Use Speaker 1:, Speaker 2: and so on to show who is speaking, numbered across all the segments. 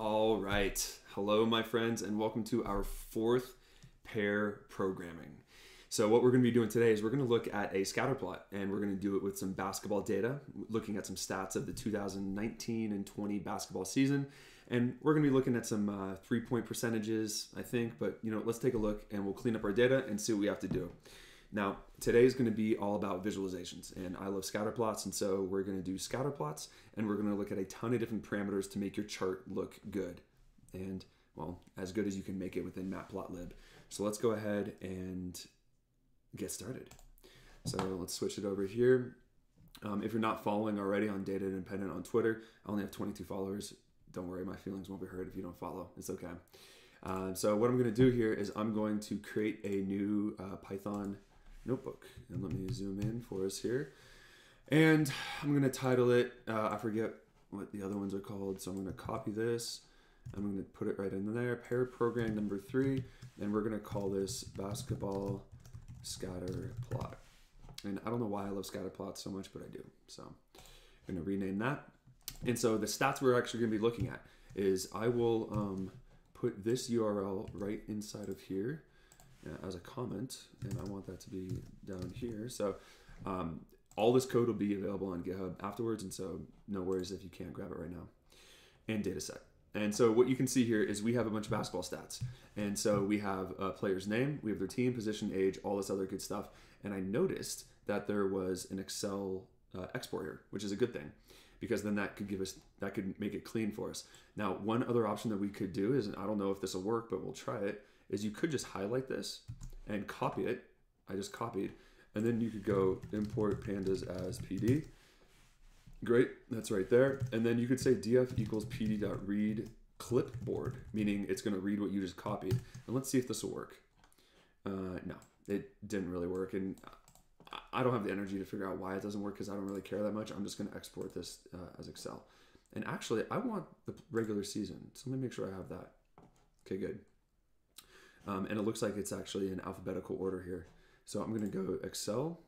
Speaker 1: All right. Hello, my friends, and welcome to our fourth pair programming. So, what we're going to be doing today is we're going to look at a scatter plot, and we're going to do it with some basketball data, looking at some stats of the 2019 and 20 basketball season. And we're going to be looking at some uh, three point percentages, I think. But, you know, let's take a look and we'll clean up our data and see what we have to do. Now, today is going to be all about visualizations, and I love scatter plots, and so we're going to do scatter plots, and we're going to look at a ton of different parameters to make your chart look good, and well, as good as you can make it within Matplotlib. So let's go ahead and get started. So let's switch it over here. Um, if you're not following already on Data Independent on Twitter, I only have 22 followers. Don't worry, my feelings won't be hurt if you don't follow. It's okay. Uh, so what I'm going to do here is I'm going to create a new uh, Python notebook. And let me zoom in for us here. And I'm going to title it, uh, I forget what the other ones are called. So I'm going to copy this. I'm going to put it right in there. Pair program number three. And we're going to call this basketball scatter plot. And I don't know why I love scatter plots so much, but I do. So I'm going to rename that. And so the stats we're actually going to be looking at is I will um, put this URL right inside of here uh, as a comment, and I want that to be down here. So um, all this code will be available on GitHub afterwards, and so no worries if you can't grab it right now. And dataset. And so what you can see here is we have a bunch of basketball stats. And so we have a player's name, we have their team, position, age, all this other good stuff. And I noticed that there was an Excel uh, export here, which is a good thing because then that could give us that could make it clean for us. Now, one other option that we could do is, and I don't know if this will work, but we'll try it, is you could just highlight this and copy it. I just copied, and then you could go import pandas as PD. Great, that's right there. And then you could say df equals pd.read clipboard, meaning it's going to read what you just copied. And let's see if this will work. Uh, no, it didn't really work. And I don't have the energy to figure out why it doesn't work because I don't really care that much. I'm just going to export this uh, as Excel. And actually, I want the regular season. So let me make sure I have that. Okay, good. Um, and it looks like it's actually in alphabetical order here. So I'm going to go Excel,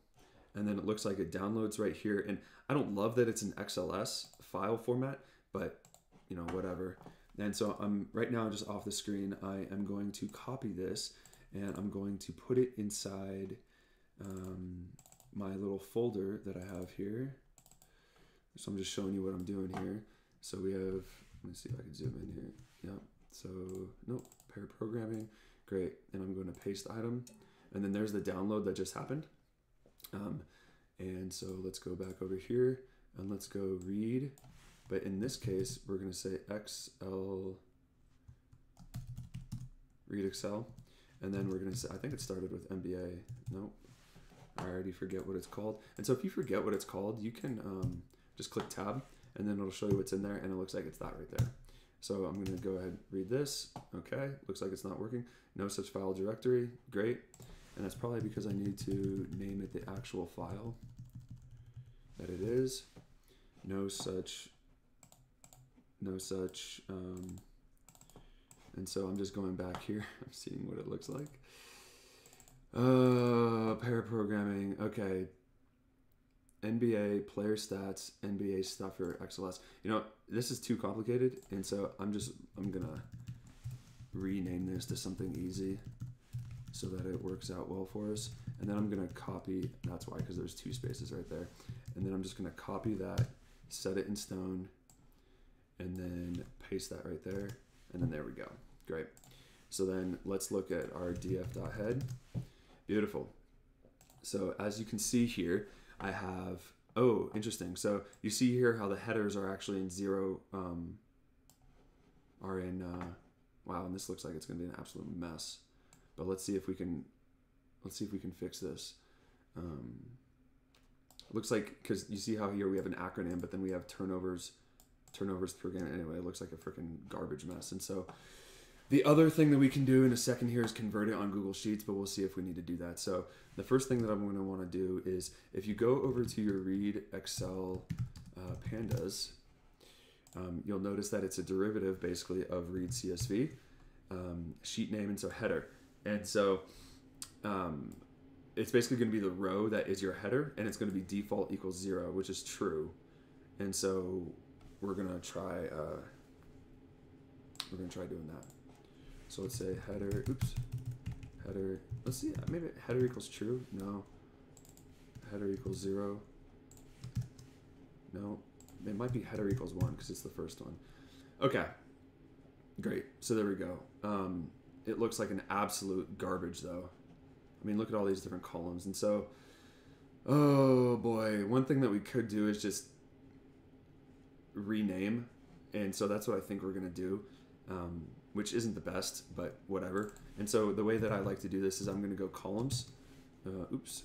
Speaker 1: and then it looks like it downloads right here. And I don't love that it's an XLS file format, but you know, whatever. And so I'm right now just off the screen. I am going to copy this, and I'm going to put it inside um, my little folder that I have here. So I'm just showing you what I'm doing here. So we have, let me see if I can zoom in here. Yeah. So nope, pair programming. Great. And I'm going to paste the item. And then there's the download that just happened. Um, and so let's go back over here and let's go read. But in this case, we're going to say XL read Excel. And then we're going to say, I think it started with NBA. Nope. I already forget what it's called. And so if you forget what it's called, you can um, just click tab and then it'll show you what's in there and it looks like it's that right there. So I'm going to go ahead and read this. Okay, looks like it's not working. No such file directory. Great. And that's probably because I need to name it the actual file that it is. No such, no such. Um, and so I'm just going back here. I'm seeing what it looks like. Uh, pair programming. Okay, NBA player stats, NBA stuff stuffer, XLS. You know, this is too complicated, and so I'm just I'm gonna rename this to something easy so that it works out well for us. And then I'm gonna copy. That's why, because there's two spaces right there. And then I'm just gonna copy that, set it in stone, and then paste that right there. And then there we go. Great. So then let's look at our df.head. Beautiful. So as you can see here, I have, oh, interesting. So you see here how the headers are actually in zero, um, are in, uh, wow, and this looks like it's going to be an absolute mess. But let's see if we can, let's see if we can fix this. Um, looks like, because you see how here we have an acronym, but then we have turnovers, turnovers per game. Anyway, it looks like a freaking garbage mess. And so the other thing that we can do in a second here is convert it on Google Sheets, but we'll see if we need to do that. So the first thing that I'm going to want to do is if you go over to your read Excel uh, pandas, um, you'll notice that it's a derivative basically of read CSV, um, sheet name, and so header. And so um, it's basically going to be the row that is your header, and it's going to be default equals zero, which is true. And so we're going to try. Uh, we're gonna try doing that. So let's say header. Oops. Header. Let's see. Maybe header equals true. No. Header equals zero. No. It might be header equals one because it's the first one. Okay. Great. So there we go. Um, it looks like an absolute garbage though. I mean, look at all these different columns. And so, oh boy, one thing that we could do is just rename. And so that's what I think we're to do, um, which isn't the best, but whatever. And so the way that I like to do this is I'm going to go columns. Uh, oops.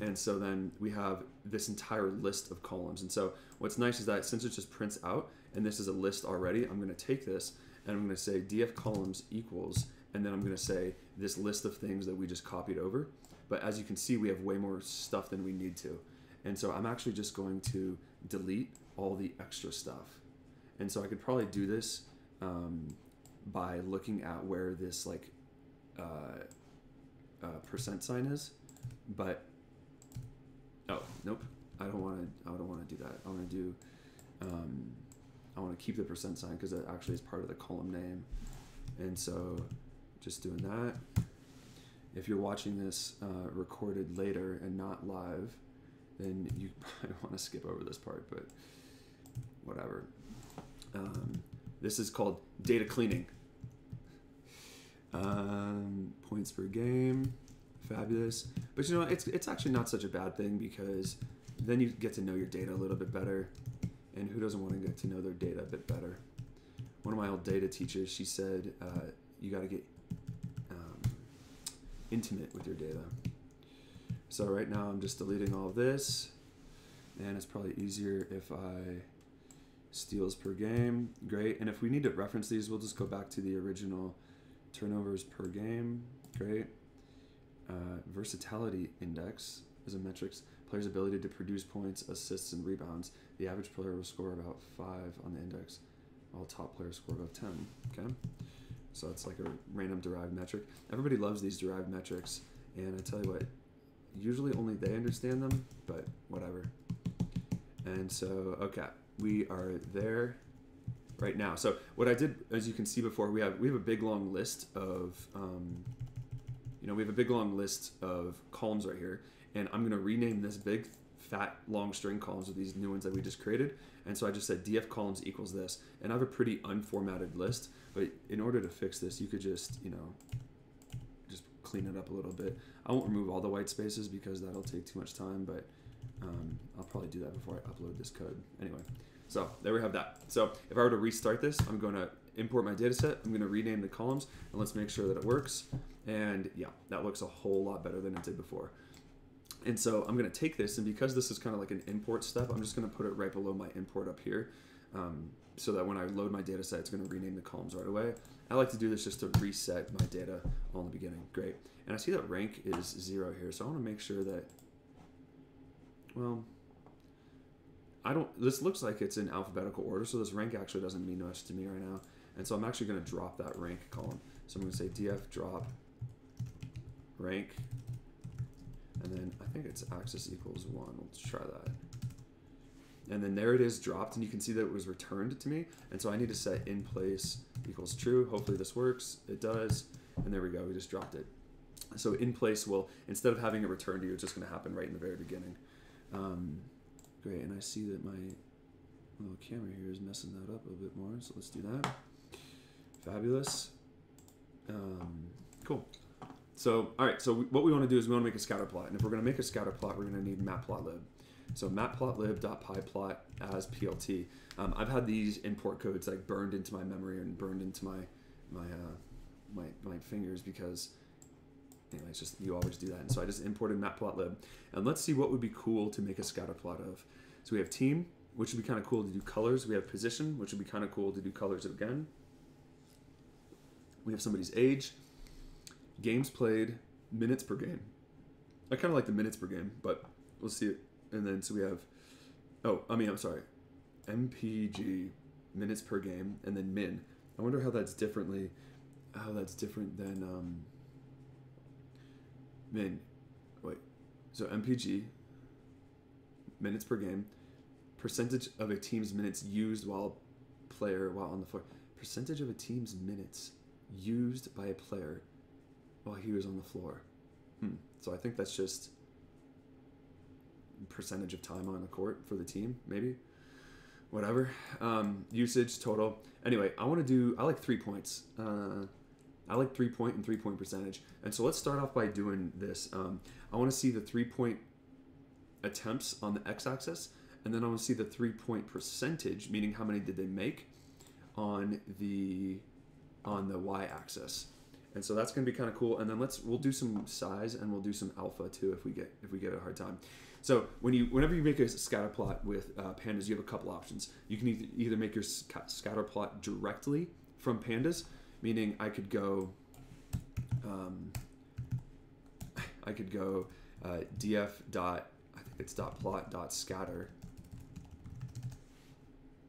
Speaker 1: And so then we have this entire list of columns. And so what's nice is that since it just prints out and this is a list already, I'm going to take this and I'm going to say df columns equals, and then I'm going to say this list of things that we just copied over. But as you can see, we have way more stuff than we need to. And so I'm actually just going to delete all the extra stuff. And so I could probably do this um, by looking at where this like uh, uh, percent sign is, but oh nope, I don't want to. I don't want to do that. I want to do. Um, I want to keep the percent sign because it actually is part of the column name, and so just doing that. If you're watching this uh, recorded later and not live, then you probably want to skip over this part, but whatever. Um, this is called data cleaning. Um, points per game, fabulous. But you know, it's it's actually not such a bad thing because then you get to know your data a little bit better. And who doesn't want to get to know their data a bit better? One of my old data teachers, she said, uh, you got to get um, intimate with your data. So right now I'm just deleting all this, and it's probably easier if I steals per game. Great. And if we need to reference these, we'll just go back to the original turnovers per game. Great. Uh, versatility index is a metrics. Player's ability to produce points, assists, and rebounds. The average player will score about five on the index. All top players score about 10. Okay. So it's like a random derived metric. Everybody loves these derived metrics. And I tell you what, usually only they understand them, but whatever. And so, okay we are there right now. So what I did, as you can see before, we have we have a big long list of, um, you know, we have a big long list of columns right here, and I'm gonna rename this big fat long string columns with these new ones that we just created. And so I just said df columns equals this, and I have a pretty unformatted list. But in order to fix this, you could just you know just clean it up a little bit. I won't remove all the white spaces because that'll take too much time, but um, I'll probably do that before I upload this code. Anyway, so there we have that. So if I were to restart this, I'm going to import my data set. I'm going to rename the columns and let's make sure that it works. And yeah, that looks a whole lot better than it did before. And so I'm going to take this, and because this is kind of like an import step, I'm just going to put it right below my import up here. Um, so that when I load my data set, it's going to rename the columns right away. I like to do this just to reset my data on the beginning. Great. And I see that rank is zero here, so I want to make sure that well, I don't. This looks like it's in alphabetical order, so this rank actually doesn't mean much to me right now. And so I'm actually going to drop that rank column. So I'm going to say df drop rank, and then I think it's axis equals one. Let's try that. And then there it is dropped, and you can see that it was returned to me. And so I need to set in place equals true. Hopefully this works. It does. And there we go. We just dropped it. So in place will, instead of having it returned to you, it's just going to happen right in the very beginning. Um, great, and I see that my little camera here is messing that up a bit more, so let's do that. Fabulous. Um, cool. So, all right, so we, what we want to do is we want to make a scatter plot, and if we're going to make a scatter plot, we're going to need matplotlib. So matplotlib.pyplot as PLT. Um, I've had these import codes like burned into my memory and burned into my my uh, my my fingers because anyway, it's just you always do that. And so I just imported matplotlib. And let's see what would be cool to make a scatter plot of. So we have team, which would be kind of cool to do colors. We have position, which would be kind of cool to do colors again. We have somebody's age, games played, minutes per game. I kind of like the minutes per game, but we'll see it. And then so we have, oh, I mean, I'm sorry, MPG, minutes per game, and then min. I wonder how that's differently, how that's different than um, min, wait, so MPG, minutes per game, percentage of a team's minutes used while player while on the floor. percentage of a team's minutes used by a player while he was on the floor. Hmm. So I think that's just percentage of time on the court for the team, maybe. Whatever. Um, usage total. Anyway, I want to do. I like three points. Uh, I like three point and three point percentage. And so let's start off by doing this. Um, I want to see the three point attempts on the x axis, and then I want to see the three point percentage, meaning how many did they make, on the on the y axis. And so that's going to be kind of cool. And then let's we'll do some size and we'll do some alpha too if we get if we get a hard time. So when you whenever you make a scatter plot with uh, pandas, you have a couple options. You can either, either make your scatter plot directly from pandas, meaning I could go, um, I could go uh, df dot I think it's dot plot dot scatter.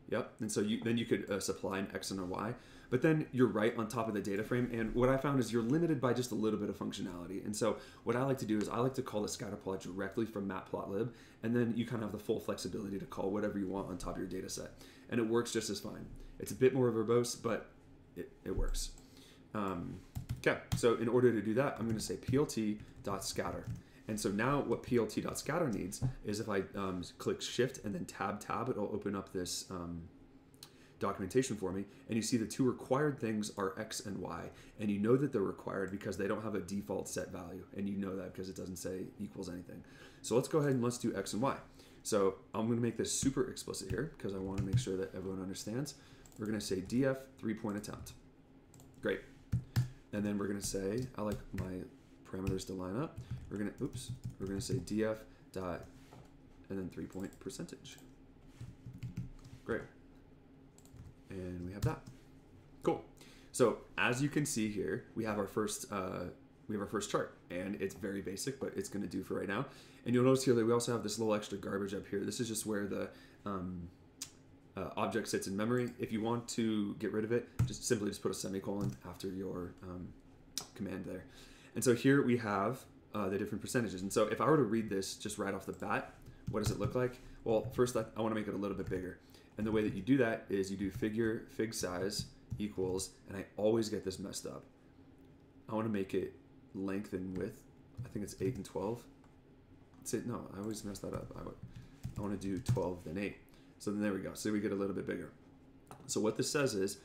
Speaker 1: Yep, and so you then you could uh, supply an x and a y. But then you're right on top of the data frame. And what I found is you're limited by just a little bit of functionality. And so what I like to do is I like to call the scatter plot directly from matplotlib. And then you kind of have the full flexibility to call whatever you want on top of your data set. And it works just as fine. It's a bit more verbose, but works. Um, okay, so in order to do that, I'm going to say plt.scatter. And so now what plt.scatter needs is if I um, click shift and then tab tab, it'll open up this um, documentation for me, and you see the two required things are X and Y. And you know that they're required because they don't have a default set value. And you know that because it doesn't say equals anything. So let's go ahead and let's do X and Y. So I'm going to make this super explicit here because I want to make sure that everyone understands. We're going to say df three point attempt. Great. And then we're going to say, I like my parameters to line up. We're going to, oops, we're going to say df dot, and then three point percentage. Great and we have that. Cool. So as you can see here, we have our first uh, we have our first chart, and it's very basic, but it's going to do for right now. And you'll notice here that we also have this little extra garbage up here. This is just where the um, uh, object sits in memory. If you want to get rid of it, just simply just put a semicolon after your um, command there. And so here we have uh, the different percentages. And so if I were to read this just right off the bat, what does it look like? Well, first I, I want to make it a little bit bigger. And the way that you do that is you do figure fig size equals, and I always get this messed up. I want to make it length and width. I think it's 8 and 12. Say, no, I always mess that up. I, I want to do 12 then 8. So then there we go. So we get a little bit bigger. So what this says is,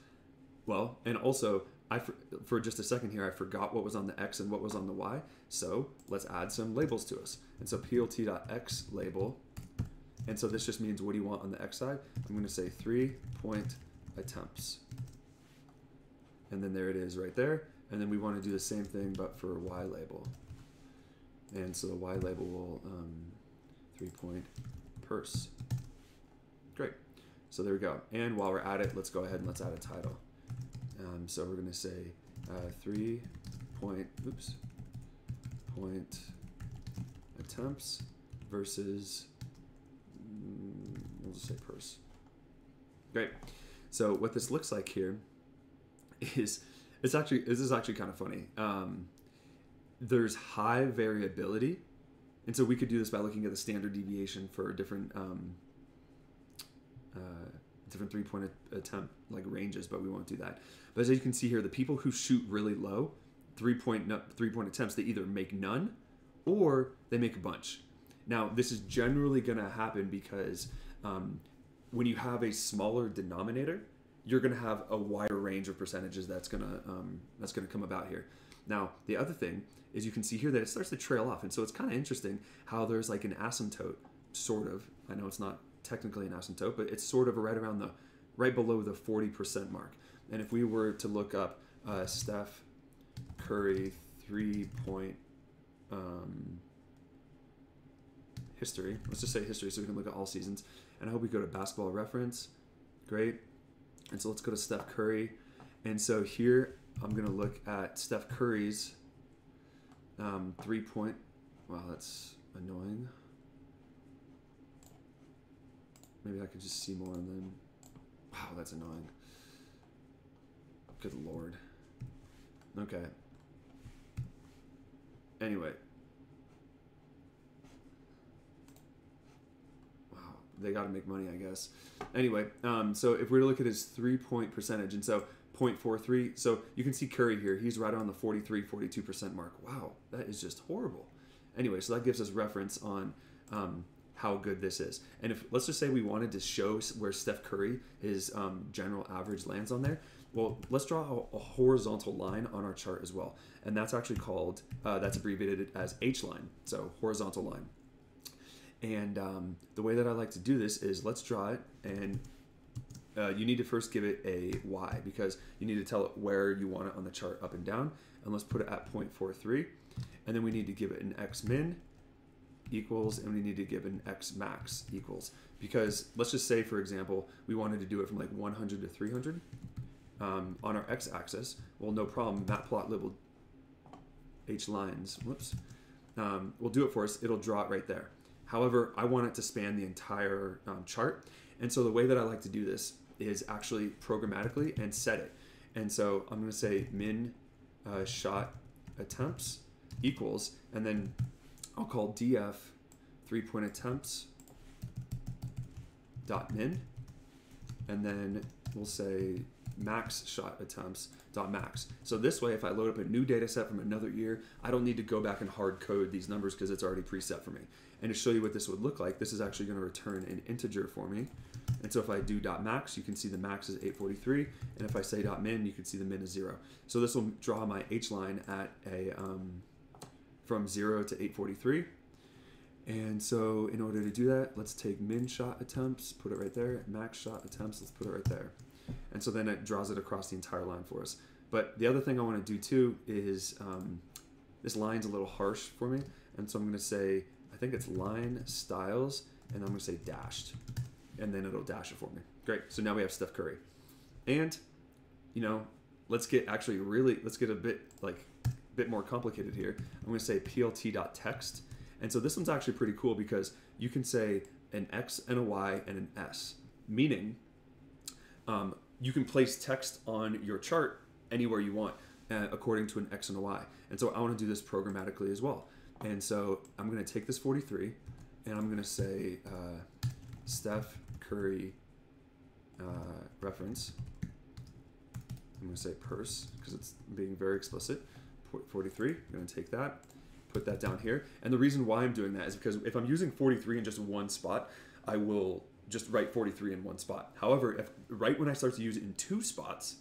Speaker 1: well, and also, I for, for just a second here, I forgot what was on the X and what was on the Y. So let's add some labels to us. And so plt.x label and so this just means what do you want on the x side? I'm going to say three point attempts. And then there it is right there. And then we want to do the same thing but for y label. And so the y label will um, three point purse. Great. So there we go. And while we're at it, let's go ahead and let's add a title. Um, so we're going to say uh, three point, oops, point attempts versus we'll just say purse. Great. So what this looks like here is it's actually this is actually kind of funny. Um, there's high variability, and so we could do this by looking at the standard deviation for different um, uh, different three point attempt like ranges, but we won't do that. But as you can see here, the people who shoot really low three point three point attempts, they either make none or they make a bunch. Now, this is generally going to happen because um, when you have a smaller denominator, you're going to have a wider range of percentages that's going to um, that's going to come about here. Now, the other thing is you can see here that it starts to trail off, and so it's kind of interesting how there's like an asymptote, sort of. I know it's not technically an asymptote, but it's sort of right around the right below the 40% mark. And if we were to look up uh, Steph Curry three point um, history. Let's just say history so we can look at all seasons. And I hope we go to basketball reference. Great. And so let's go to Steph Curry. And so here I'm going to look at Steph Curry's um, three point. Wow, that's annoying. Maybe I could just see more and then. Wow, that's annoying. Good lord. Okay. Anyway, Wow, they got to make money, I guess. Anyway, um, so if we were to look at his three point percentage, and so 0.43, so you can see Curry here, he's right on the 43, 42% mark. Wow, that is just horrible. Anyway, so that gives us reference on um, how good this is. And if let's just say we wanted to show where Steph Curry his um, general average lands on there, well, let's draw a, a, horizontal line on our chart as well, and that's actually called uh, that's abbreviated as H line. So horizontal line. And um, the way that I like to do this is let's draw it, and uh, you need to first give it a y because you need to tell it where you want it on the chart up and down. And let's put it at 0.43, and then we need to give it an x min equals, and we need to give an x max equals. Because let's just say, for example, we wanted to do it from like 100 to 300 um, on our x-axis. Well, no problem. Matplotlib h lines. Whoops. Um, will do it for us. It'll draw it right there. However, I want it to span the entire um, chart. And so the way that I like to do this is actually programmatically and set it. And so I'm going to say min uh, shot attempts equals, and then I'll call df three point attempts dot min, and then we'll say max shot attempts dot max. So this way, if I load up a new data set from another year, I don't need to go back and hard code these numbers because it's already preset for me. And to show you what this would look like, this is actually going to return an integer for me. And so if I do dot max, you can see the max is 843. And if I say dot min, you can see the min is zero. So this will draw my H line at a um, from zero to 843. And so in order to do that, let's take min shot attempts, put it right there. Max shot attempts, let's put it right there. And so then it draws it across the entire line for us. But the other thing I want to do too is um, this line's a little harsh for me. And so I'm going to say, I think it's line styles, and I'm going to say dashed. And then it'll dash it for me. Great. So now we have Steph Curry. And, you know, let's get actually really, let's get a bit like, bit more complicated here. I'm going to say plt.text. And so this one's actually pretty cool because you can say an X and a Y and an S, meaning um, you can place text on your chart anywhere you want uh, according to an X and a Y. And so I want to do this programmatically as well. And so I'm going to take this 43 and I'm going to say uh, Steph Curry uh, reference. I'm going to say purse because it's being very explicit. 43, I'm going to take that, put that down here. And the reason why I'm doing that is because if I'm using 43 in just one spot, I will just write 43 in one spot. However, if right when I start to use it in two spots,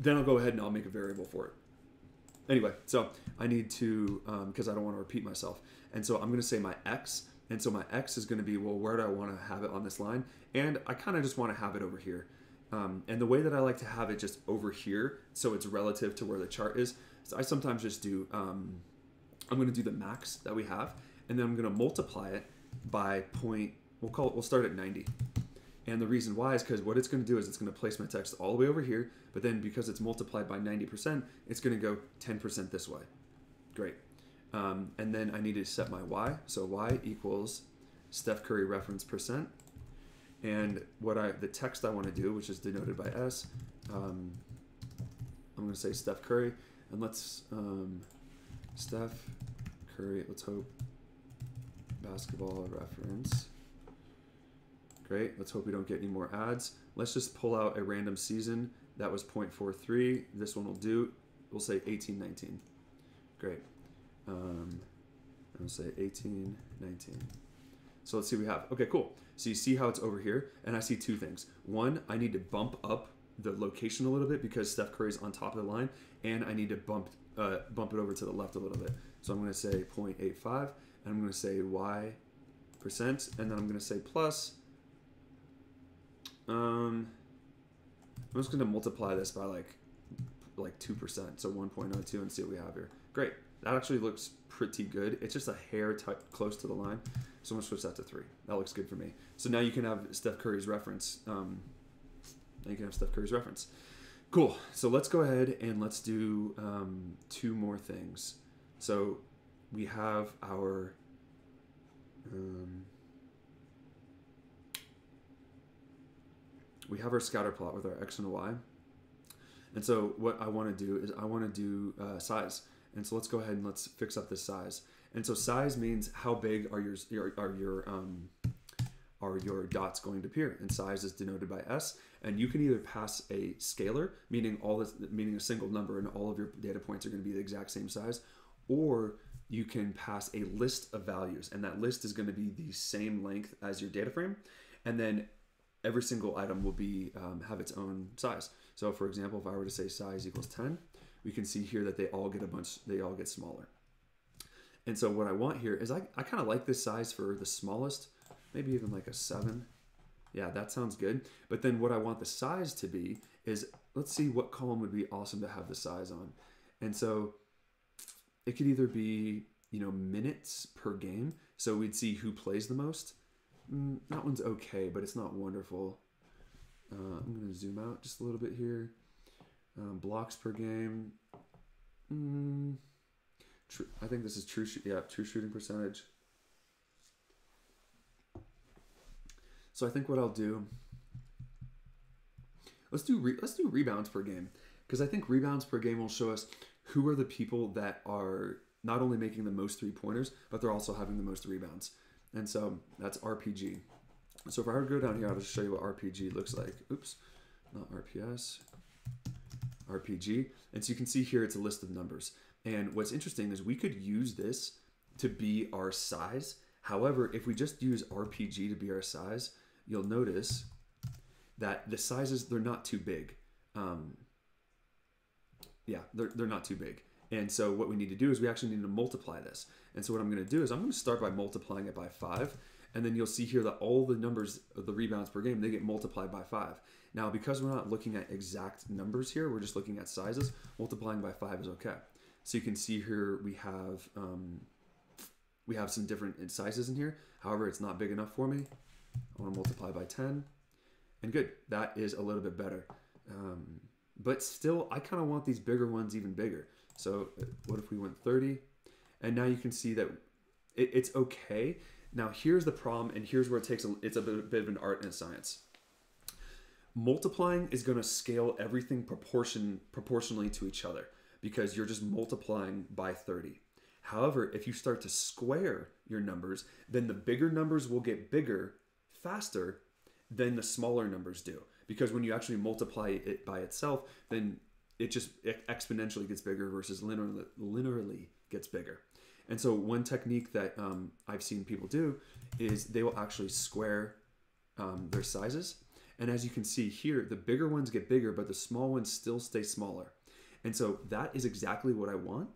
Speaker 1: then I'll go ahead and I'll make a variable for it. Anyway, so I need to, because um, I don't want to repeat myself. And so I'm going to say my x. And so my x is going to be, well, where do I want to have it on this line? And I kind of just want to have it over here. Um, and the way that I like to have it just over here, so it's relative to where the chart is, so I sometimes just do, um, I'm going to do the max that we have, and then I'm going to multiply it by point We'll call it, we'll start at 90. And the reason why is because what it's going to do is it's going to place my text all the way over here, but then because it's multiplied by 90%, it's going to go 10% this way. Great. Um, and then I need to set my y. So y equals Steph Curry reference percent. And what I the text I want to do, which is denoted by S, um, I'm going to say Steph Curry. And let's um, Steph Curry, let's hope basketball reference Great. Let's hope we don't get any more ads. Let's just pull out a random season. That was 0.43. This one will do. We'll say 1819. Great. Um, I'll say 1819. So let's see what we have. Okay, cool. So you see how it's over here, and I see two things. One, I need to bump up the location a little bit because Steph Curry's on top of the line, and I need to bump uh, bump it over to the left a little bit. So I'm going to say 0.85, and I'm going to say y percent, and then I'm going to say plus um, I'm just going to multiply this by like like 2%, so 1.02 and see what we have here. Great. That actually looks pretty good. It's just a hair close to the line. So I'm to switch that to 3. That looks good for me. So now you can have Steph Curry's reference. Um, now you can have Steph Curry's reference. Cool. So let's go ahead and let's do um, two more things. So we have our um, we have our scatter plot with our x and y. And so what I want to do is I want to do uh, size. And so let's go ahead and let's fix up this size. And so size means how big are your, your are your um, are your dots going to appear, and size is denoted by s. And you can either pass a scalar, meaning all this, meaning a single number, and all of your data points are going to be the exact same size, or you can pass a list of values, and that list is going to be the same length as your data frame, and then every single item will be um, have its own size. So, for example, if I were to say size equals 10, we can see here that they all get a bunch, they all get smaller. And so what I want here is I, I kind of like this size for the smallest, maybe even like a seven. Yeah, that sounds good. But then what I want the size to be is, let's see what column would be awesome to have the size on. And so it could either be, you know, minutes per game. So we'd see who plays the most. Mm, that one's okay, but it's not wonderful. Uh, I'm going to zoom out just a little bit here. Um, blocks per game. Mm, true, I think this is true. yeah, true shooting percentage. So I think what I'll do. Let's do re, let's do rebounds per game because I think rebounds per game will show us who are the people that are not only making the most three pointers, but they're also having the most rebounds. And so that's RPG. So if I were to go down here, I'll just show you what RPG looks like. Oops, not RPS. RPG. And so you can see here it's a list of numbers. And what's interesting is we could use this to be our size. However, if we just use RPG to be our size, you'll notice that the sizes, they're not too big. Um, yeah, they're, they're not too big. And so what we need to do is we actually need to multiply this. And so what I'm going to do is I'm going to start by multiplying it by 5. And then you'll see here that all the numbers the rebounds per game, they get multiplied by 5. Now, because we're not looking at exact numbers here, we're just looking at sizes, multiplying by 5 is okay. So you can see here we have um, we have some different sizes in here. However, it's not big enough for me. I want to multiply by 10. And good, that is a little bit better. Um, but still, I kind of want these bigger ones even bigger. So uh, what if we went 30? And now you can see that it, it's okay. Now here's the problem, and here's where it takes a, it's a bit, bit of an art and a science. Multiplying is going to scale everything proportion proportionally to each other because you're just multiplying by 30. However, if you start to square your numbers, then the bigger numbers will get bigger faster than the smaller numbers do. Because when you actually multiply it by itself, then it just exponentially gets bigger versus linearly, gets bigger. And so one technique that um, I've seen people do is they will actually square um, their sizes. And as you can see here, the bigger ones get bigger, but the small ones still stay smaller. And so that is exactly what I want.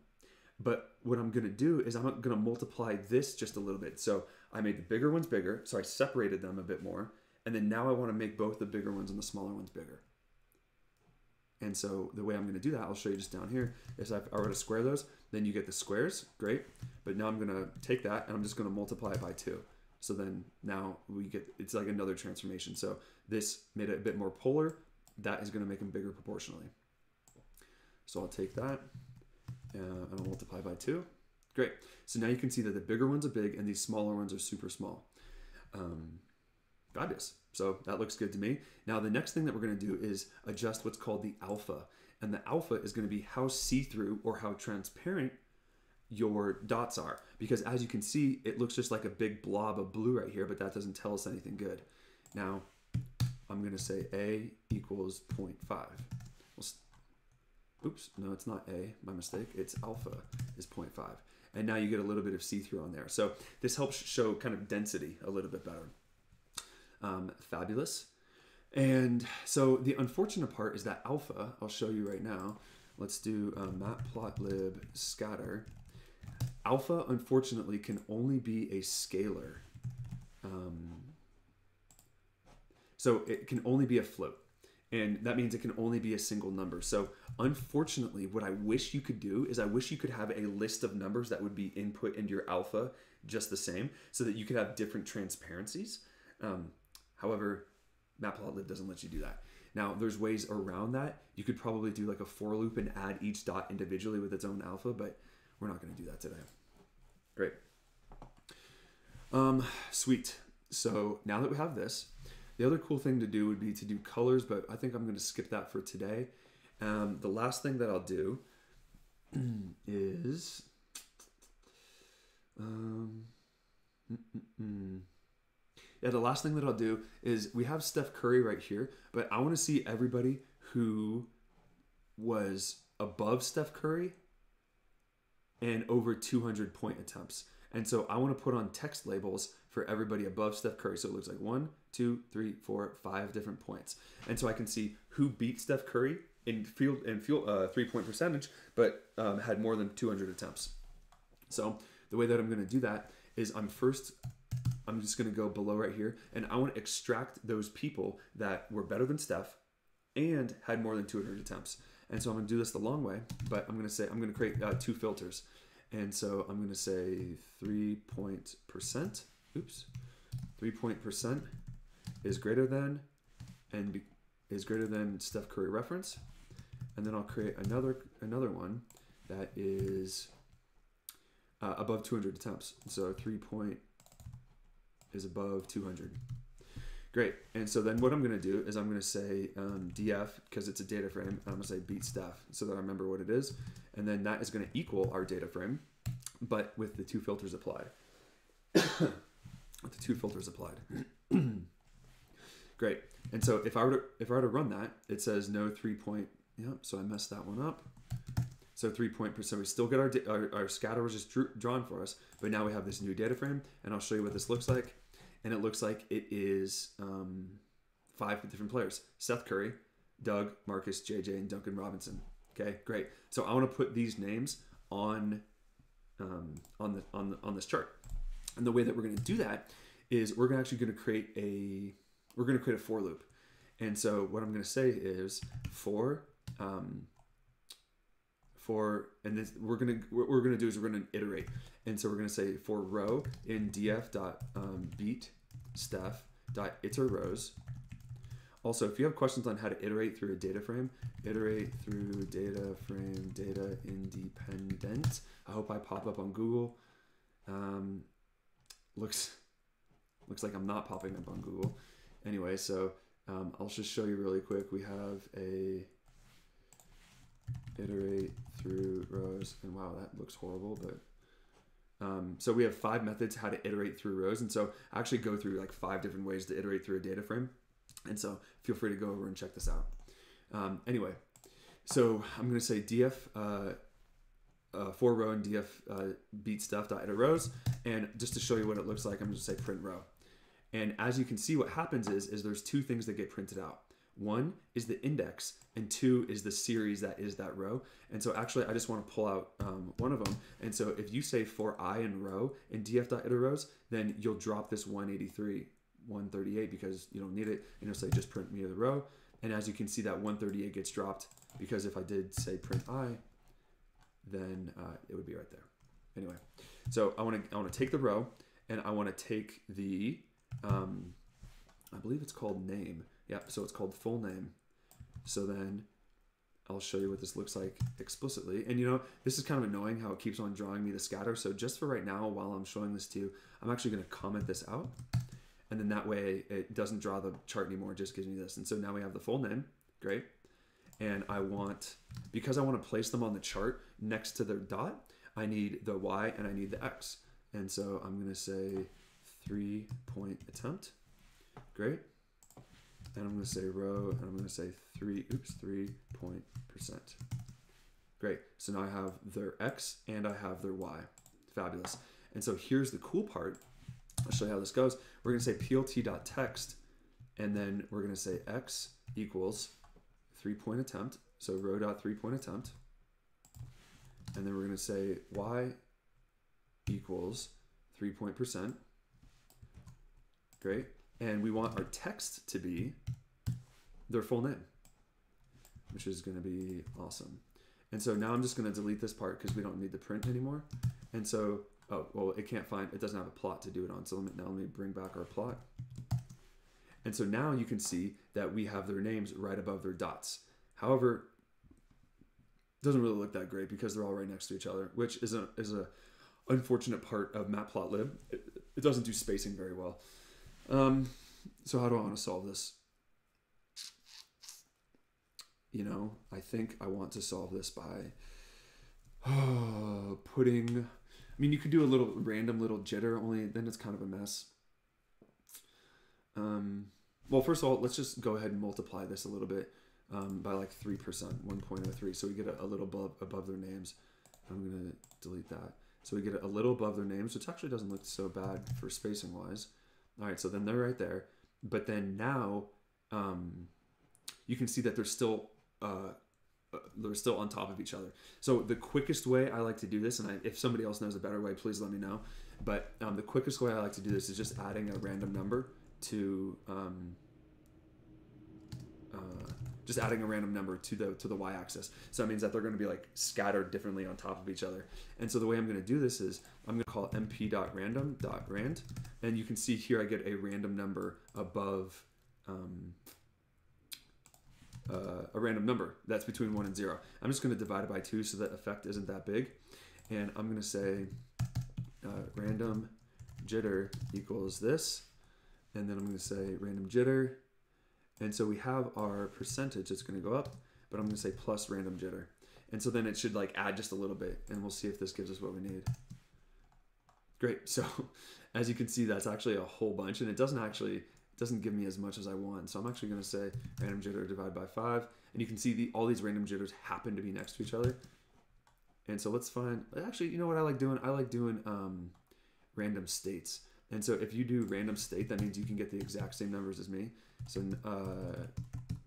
Speaker 1: But what I'm gonna do is I'm gonna multiply this just a little bit. So I made the bigger ones bigger, so I separated them a bit more. And then now I wanna make both the bigger ones and the smaller ones bigger. And so the way I'm gonna do that, I'll show you just down here, is if I were to square those, then you get the squares, great. But now I'm gonna take that and I'm just gonna multiply it by two. So then now we get, it's like another transformation. So this made it a bit more polar. That is gonna make them bigger proportionally. So I'll take that uh, and I'll multiply by two. Great. So now you can see that the bigger ones are big and these smaller ones are super small. Um, fabulous. So that looks good to me. Now the next thing that we're going to do is adjust what's called the alpha. And the alpha is going to be how see-through or how transparent your dots are. Because as you can see, it looks just like a big blob of blue right here, but that doesn't tell us anything good. Now, I'm going to say A equals 0.5. Oops, no, it's not A, my mistake. It's alpha is 0.5. And now you get a little bit of see-through on there. So this helps show kind of density a little bit better. Um, fabulous. And so the unfortunate part is that alpha, I'll show you right now. Let's do matplotlib scatter. Alpha, unfortunately, can only be a scalar. Um, so it can only be a float and that means it can only be a single number. So unfortunately, what I wish you could do is I wish you could have a list of numbers that would be input into your alpha just the same so that you could have different transparencies. Um, however, Matplotlib doesn't let you do that. Now, there's ways around that. You could probably do like a for loop and add each dot individually with its own alpha, but we're not going to do that today. Great. Um, sweet. So now that we have this, the other cool thing to do would be to do colors, but I think I'm going to skip that for today. Um, the last thing that I'll do is um, yeah, yeah, the last thing that I'll do is we have Steph Curry right here, but I want to see everybody who was above Steph Curry and over 200 point attempts. And so I want to put on text labels for everybody above Steph Curry. So it looks like one, two, three, four, five different points. And so I can see who beat Steph Curry in field and field uh, three point percentage, but um, had more than 200 attempts. So the way that I'm going to do that is I'm first I'm just going to go below right here and I want to extract those people that were better than Steph and had more than 200 attempts. And so I'm going to do this the long way, but I'm going to say I'm going to create uh, two filters. And so I'm going to say three point percent. Oops, three point percent is greater than and be, is greater than Steph Curry reference. And then I'll create another another one that is uh, above 200 attempts. So three point is above 200. Great. And so then what I'm going to do is I'm going to say um, df because it's a data frame. I'm going to say beat Steph so that I remember what it is. And then that is going to equal our data frame, but with the two filters applied. with the two filters applied. Great. And so if I were to if I were to run that, it says no three point. Yep. So I messed that one up. So three point percent. We still get our, our, our scatter was just drawn for us, but now we have this new data frame, and I'll show you what this looks like. And it looks like it is um, five different players: Seth Curry, Doug, Marcus, JJ, and Duncan Robinson. Okay, great. So I want to put these names on um, on the on the, on this chart, and the way that we're going to do that is we're actually going to create a we're going to create a for loop. And so what I'm going to say is for um, for and this we're gonna what we're gonna do is we're gonna iterate. And so we're gonna say for row in df dot um, beat Steph dot iter rows. Also if you have questions on how to iterate through a data frame iterate through data frame data independent. I hope i pop up on google. Um, looks looks like i'm not popping up on google. Anyway so um, i'll just show you really quick. We have a iterate through rows and wow that looks horrible but um, so we have five methods how to iterate through rows and so I actually go through like five different ways to iterate through a data frame and so feel free to go over and check this out. Um, anyway so I'm going to say df uh, uh, for row and df uh, beat Steph dot rows and just to show you what it looks like I'm going to say print row and as you can see what happens is is there's two things that get printed out one is the index, and two is the series that is that row. And so actually, I just want to pull out um, one of them. And so if you say for i in row in df.iterrows, then you'll drop this 183, 138 because you don't need it. And you'll say just print me the row. And as you can see, that 138 gets dropped because if I did say print i, then uh, it would be right there. Anyway, so I want to I want to take the row and I want to take the um, I believe it's called name yeah, so it's called full name. So then I'll show you what this looks like explicitly. And you know, this is kind of annoying how it keeps on drawing me the scatter. So just for right now, while I'm showing this to you, I'm actually going to comment this out. And then that way it doesn't draw the chart anymore, just gives me this. And so now we have the full name. Great. And I want, because I want to place them on the chart next to their dot, I need the Y and I need the X. And so I'm going to say three point attempt. Great and I'm going to say row, and I'm going to say three, oops, three point percent. Great. So now I have their X and I have their Y. Fabulous. And so here's the cool part. I'll show you how this goes. We're going to say plt.text, and then we're going to say X equals three point attempt. So row dot three point attempt. And then we're going to say Y equals three point percent. Great and we want our text to be their full name, which is going to be awesome. And so now I'm just going to delete this part because we don't need the print anymore. And so, oh, well, it can't find, it doesn't have a plot to do it on. So let me, now let me bring back our plot. And so now you can see that we have their names right above their dots. However, it doesn't really look that great because they're all right next to each other, which is a, is a unfortunate part of matplotlib. It, it doesn't do spacing very well. Um, so how do I want to solve this? You know, I think I want to solve this by uh, putting. I mean, you could do a little random little jitter, only then it's kind of a mess. Um, well, first of all, let's just go ahead and multiply this a little bit um, by like 3%, 1.03. So we get a, a little above, above their names. I'm going to delete that. So we get a little above their names, which actually doesn't look so bad for spacing wise. All right, so then they're right there. But then now um, you can see that they're still uh, uh, they're still on top of each other. So the quickest way I like to do this, and I, if somebody else knows a better way, please let me know. But um, the quickest way I like to do this is just adding a random number to um, uh, just adding a random number to the to the y-axis. So that means that they're going to be like scattered differently on top of each other. And so the way I'm going to do this is I'm going to call np.random.rand, and you can see here I get a random number above um, uh, a random number that's between one and zero. I'm just going to divide it by two so that effect isn't that big, and I'm going to say uh, random jitter equals this, and then I'm going to say random jitter and so we have our percentage that's going to go up, but I'm going to say plus random jitter. And so then it should like add just a little bit and we'll see if this gives us what we need. Great. So as you can see, that's actually a whole bunch and it doesn't actually, it doesn't give me as much as I want. So I'm actually going to say random jitter divided by five. And you can see the, all these random jitters happen to be next to each other. And so let's find, actually, you know what I like doing? I like doing um, random states. And so if you do random state, that means you can get the exact same numbers as me. So uh,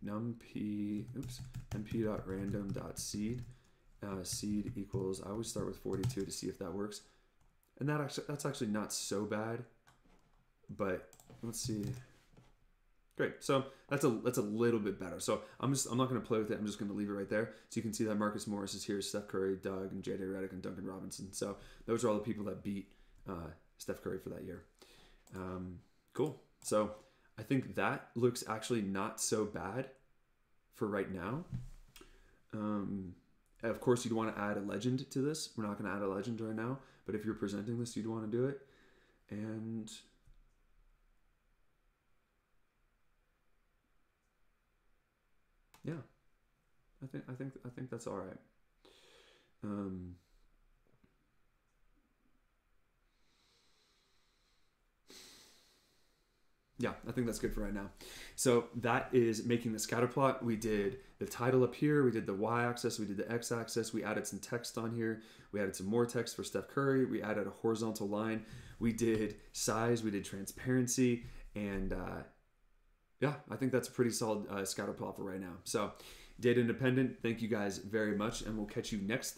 Speaker 1: numpy, oops, np.random.seed, uh, seed equals, I always start with 42 to see if that works. And that actually, that's actually not so bad, but let's see. Great. So that's a that's a little bit better. So I'm just I'm not going to play with it. I'm just going to leave it right there. So you can see that Marcus Morris is here, Steph Curry, Doug, and JJ Redick and Duncan Robinson. So those are all the people that beat uh, Steph Curry for that year. Um, cool. So I think that looks actually not so bad for right now. Um, of course, you'd want to add a legend to this. We're not going to add a legend right now, but if you're presenting this, you'd want to do it. And yeah, I think I think I think that's all right. Um, Yeah, I think that's good for right now. So that is making the scatter plot. We did the title up here, we did the y-axis, we did the x-axis, we added some text on here, we added some more text for Steph Curry, we added a horizontal line, we did size, we did transparency, and uh, yeah, I think that's a pretty solid uh, scatter plot for right now. So data independent, thank you guys very much, and we'll catch you next Thursday.